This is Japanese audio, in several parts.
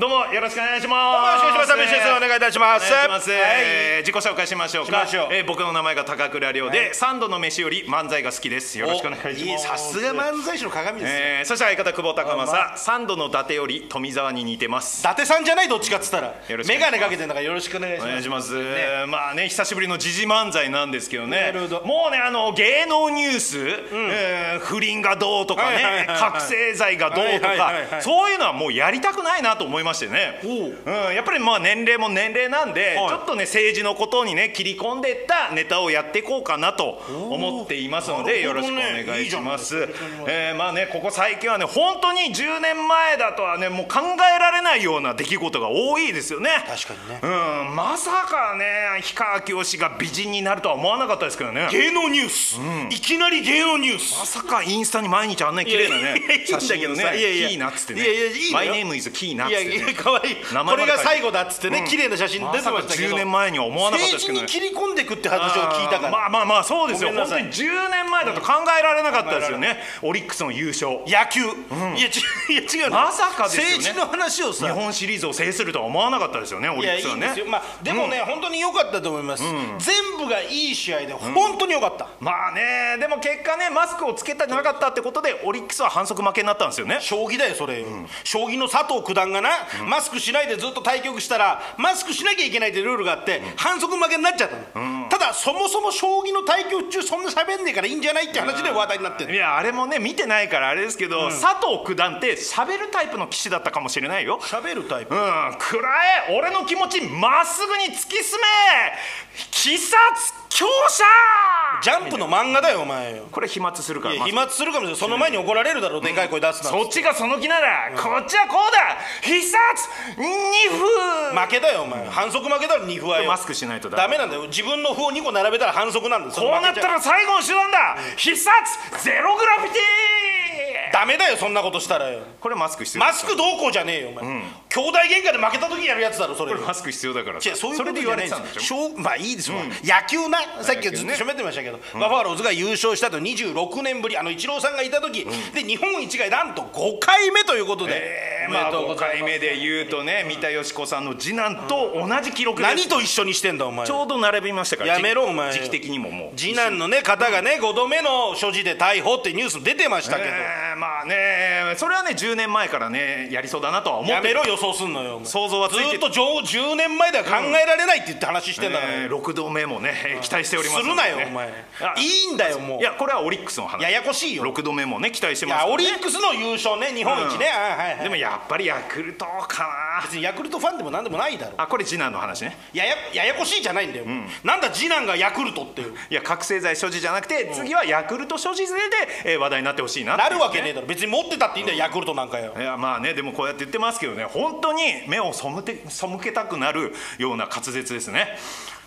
どうもよろしくお願いします。よろしくお願いします。お願いいたします。お願いします。はい。えー自己紹介しましょうか。しえー僕の名前が高倉涼で、三度の飯より漫才が好きです。よろしくお願いします。さすが漫才師の鏡ですよ、えーそして相方久保高あま正、三度の伊達より富澤に似てます。伊達さんじゃないどっちかっつったらよろしくお願いし眼ます。鏡かけてんだからよろしくお願いしおます。願いします、まあね久しぶりの時事漫才なんですけどね。なるほど。もうねあの芸能ニュース、えー不倫がどうとかね、覚醒剤がどうとか、そういうのはもうやりたくないなと思いましてね、う。ん、やっぱりまあ年齢も年齢なんで、はい。ちょっとね政治のことにね切り込んでいったネタをやっていこうかなと思っていますので、よろしくお願いします。いいえーまあねここ最近はね本当に10年前だとはねもう考えられないような出来事が多いですよね。確かにね。うん、まさかね氷川きよしが美人になるとは思わなかったですけどね。芸能ニュース、いきなり芸能ニュース。まさかインスタに毎日あんなに綺麗なねいやいやいいんだけど写真をねさいやいや。キーナっつってね。いやいやいいマイネームイズキーナっつってねいやかわいこれが最後だっつってね、綺麗な写真出てましたけど。まさか10年前には思わなかったですけどね。切り込んでくって話を聞いたから、まあまあまあそうですよ。本当に10年前だと考えられなかったですよね、オリックスの優勝。野球、いやち いや違うの。まさかですよね。政治の話をさ。日本シリーズを制するとは思わなかったですよねオリックスはいねんですよ、まあ、でもね、本当に良かったと思います、全部がいい試合で本当に良かった、まあねでも結果ねマスクをつけてなかったってことでオリックスは反則負けになったんですよね。将棋だよそれ、将棋の佐藤九段がな、マスクしないでずっと対局したらマスクしなきゃいけないってルールがあって、反則負けになっちゃったの、ただそもそも将棋の対局中そんな喋んねえからいいんじゃないって話で話題になってるいやあれもね見てないからあれですけど、佐藤九段って喋るタイプの棋士だったかもしれないよ。喋るタイプ、うん。くらえ。俺の気持ちまっすぐに突き進め。鬼殺強者！ジャンプの漫画だよお前よ。これ飛沫するから飛沫するかもしれない。その前に怒られるだろ、でかい声出すなそっちがその気なら、こっちはこうだ。必殺二歩負けだよお前、反則負けだろ2歩はよ。マスクしないとダメなんだよ。自分の歩を2個並べたら反則なんだこうなったら最後の手段だ。必殺ゼログラフィティダメだよそんなことしたらよ。これマスク必要マスクどうこうじゃねえよお前、兄弟喧嘩で負けた時にやるやつだろそれ。これマスク必要だから違うそういうことれで言われてたんでしょ？しょうまあいいですよ、野球なさっきずっと喋ってましたけど、バファローズが優勝したと26年ぶり。あのイチローさんがいた時、で日本一がなんと5回目ということで、えー。まあ5おめでとうござい回目で言うとね三田佳子さんの次男と同じ記録です。何と一緒にしてんだお前。ちょうど並びましたからやめろお前。時期的にももう。次男のね方がね5度目の所持で逮捕ってニュース出てましたけど、えーまあねそれはね10年前からねやりそうだなとは思ってやめろ予想すんのよ想像はつずっと上10年前では考えられないって言って話してんだから、えー6度目もね期待しておりますするなよお前。あいいんだよもう。いやこれはオリックスの話。ややこしいよ。6度目もね期待していますね。やオリックスの優勝ね日本一ね、あはいはい。でもやっぱりヤクルトかな別にヤクルトファンでも何でもないだろ。あこれ次男の話ね。ややややこしいじゃないんだよ、なんだ次男がヤクルトっていう。いや覚醒剤所持じゃなくて次はヤクルト所持税で、えー話題になってほしいなって。いうなるわけねえだろ。別に持ってたっていいんだよヤクルトなんかよ。いやまあねでもこうやって言ってますけどね。本当に目を背け背けたくなるような滑舌ですね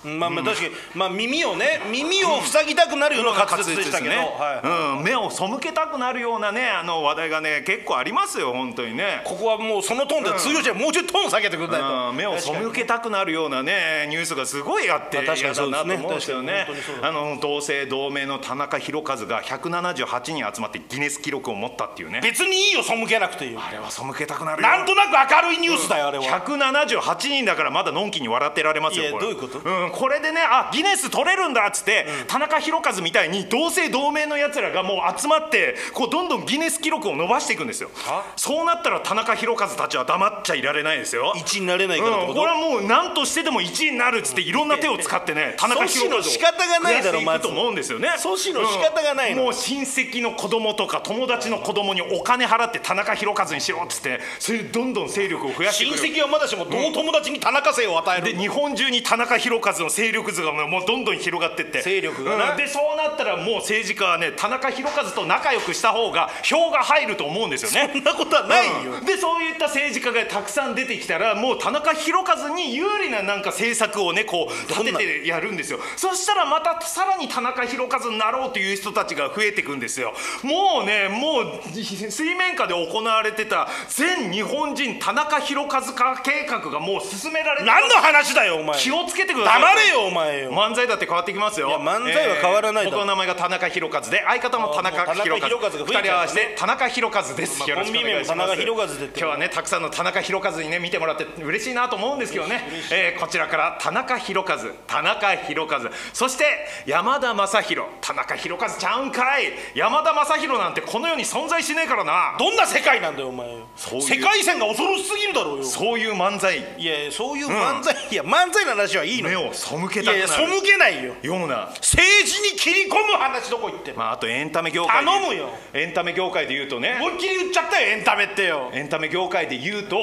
まあまあ確かに、まあ、耳をね耳を塞ぎたくなるような滑舌でしたけど、はいうん、目を背けたくなるようなねあの話題がね結構ありますよ本当にね。ここはもうそのトーンでは通用しない、もうちょいトーン下げてくれないと。うん。目を背けたくなるようなねニュースがすごいあってまあ確かにそうですね。ですよね。あの同姓同名の田中宏和が178人集まってギネス記録を持ったっていうね。別にいいよ背けなくていいよ。あれは背けたくなるよ。なんとなく明るいニュースだよ、あれは。178人だからまだのんきに笑ってられますよいやこれ。どういうこと？うん、これでねあギネス取れるんだっつって、田中宏和みたいに同姓同名のやつらがもう集まってこうどんどんギネス記録を伸ばしていくんですよ。そうなったら田中宏和たちは黙っちゃいられないですよ。1位になれないからってうん、れはもう何としてでも1位になるっつっていろんな手を使ってね田中宏和の仕方がないだろ増やしていくと思うんですよね。阻止の仕方がないもう親戚の子供とか友達の子供にお金払って田中宏和にしろっつってそれでどんどん勢力を増やして親戚はまだしも同友達に田中姓を与える、で日本中に田中宏和の勢力図がもうどんどん広がってって。勢力がな。うん。でそうなったらもう政治家はね田中宏和と仲良くした方が票が入ると思うんですよね。そんなことはないよ、うん。でそういった政治家がたくさん出てきたらもう田中宏和に有利ななんか政策をねこう立ててやるんですよ。そしたらまたさらに田中宏和になろうという人たちが増えていくんですよ。もうねもう水面下で行われてた全日本人田中宏和化計画がもう進められてる何の話だよお前。気をつけてください黙れよお前よ。漫才だって変わってきますよ。漫才は変わらないだろ。僕の名前が田中宏和で相方も田中宏和。二人合わせて田中宏和です、まあよろしくお願いします。コンビ名も田中宏和でって今日はねたくさんの田中宏和にね見てもらって嬉しいなと思うんですけどね、えーこちらから田中宏和田中宏和。そして山田正宏。田中宏和ちゃうんかい。山田正宏なんてこの世に存在しねえからな。どんな世界なんだよお前。世界線が恐ろしすぎるだろうよ。そういう漫才。いやいやそういう漫才、いや漫才の話はいいのよ。目を背けいやいやたくなる背けないよ。ような。政治に切り込む話どこ行ってまああとエンタメ業界で頼むよ。エンタメ業界で言うとね。思いっきり言っちゃったよエンタメってよ。エンタメ業界で言うと、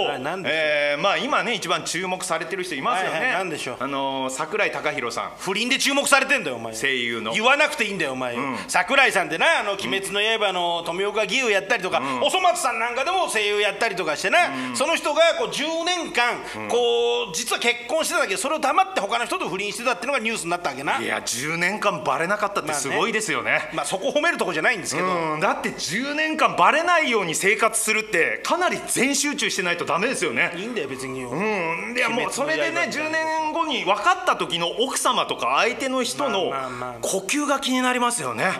えーまあ今ね一番注目されてる人いますよね、はいはいなんでしょう。あのー桜井貴弘さん。不倫で注目されてんだよお前。声優の。言わなくていいんだよお前。よ、桜井さんってな「あの鬼滅の刃」の富岡義勇やったりとか、おそ松さんなんかでも声優やったりとかしてな、その人がこう10年間、こう実は結婚してたけ。どそれを黙って他の人と不倫してたっていうのがニュースになったわけな。いや10年間バレなかったってすごいですよね,、まあそこ褒めるとこじゃないんですけど、うん。だって10年間バレないように生活するってかなり全集中してないとダメですよね。いいんだよ別によ、うん、いやもうそれでね鬼滅の刃10年後に分かった時の奥様とか相手の人の呼吸が気になりますよね、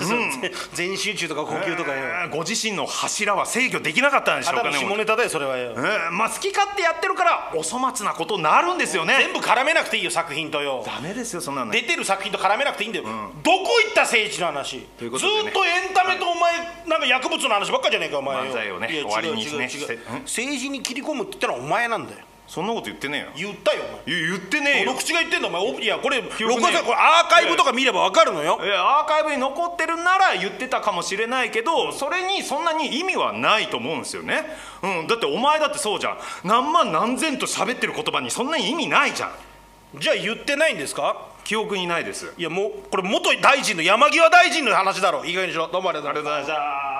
全集中とか呼吸とかよ、えーご自身の柱は制御できなかったんでしょうかね下ネタだよそれはよ、えーまあ好き勝手やってるからお粗末なことになるんですよね。全部絡めなくていいよ作品とよ。ダメですよそんなの。出てる作品と絡めなくていいんだよ、どこ行った政治の話？ずっとエンタメとお前なんか薬物の話ばっかじゃねえかお前よ。漫才をね終わりにね違う違う違う。してん政治に切り込むって言ったのはお前なんだよそんなこと言ってねえよ。言ったよお前。いや言ってねえよ。俺口が言ってんだお前おいやこれ録憶ね画さこれアーカイブとか見ればわかるのよ。えーアーカイブに残ってるなら言ってたかもしれないけどそれにそんなに意味はないと思うんですよね、うん、だってお前だってそうじゃん。何万何千と喋ってる言葉にそんなに意味ないじゃん。じゃあ言ってないんですか？記憶にないです。いやもうこれ元大臣の山際大臣の話だろ。いい加減にしろ。どうもありがとうございました